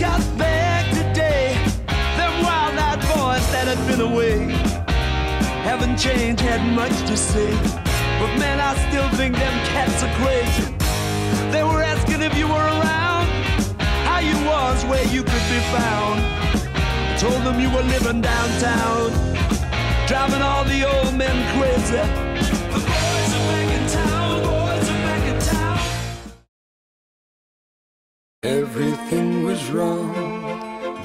got back today. Them wild-eyed boys that had been away haven't changed, had much to say. But man, I still think them cats are crazy. They were asking if you were around, how you was, where you could be found. I told them you were living downtown, driving all the old men crazy. The boys are back in town, boys are back in town. Everything wrong.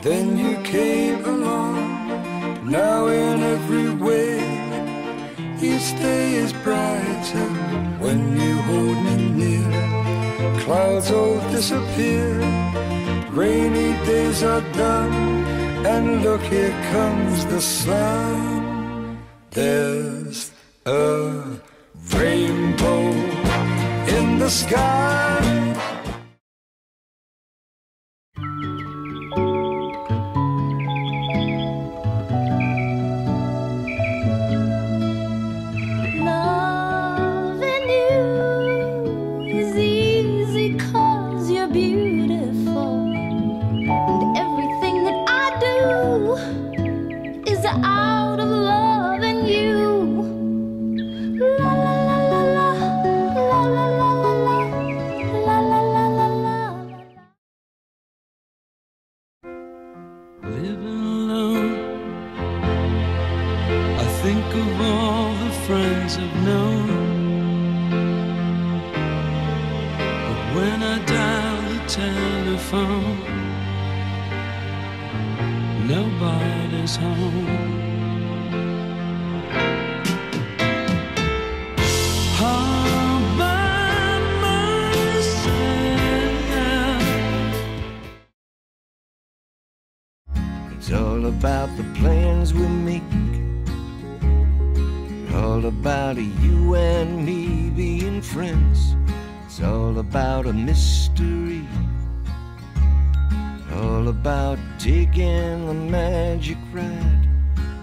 Then you came along. Now in every way, each day is brighter when you hold me near. Clouds all disappear. Rainy days are done. And look, here comes the sun. There's a rainbow in the sky. Out of loving you. La la la la la, la la la la la, la la la la la. Living alone, I think of all the friends I've known. But when I dial the telephone, nobody's home. It's all about the plans we make. It's All about you and me being friends. It's all about a mystery. All about taking the magic ride.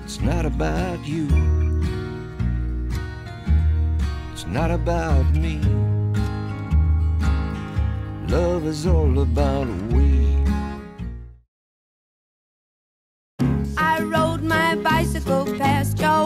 It's not about you. It's not about me. Love is all about we. I rode my bicycle past your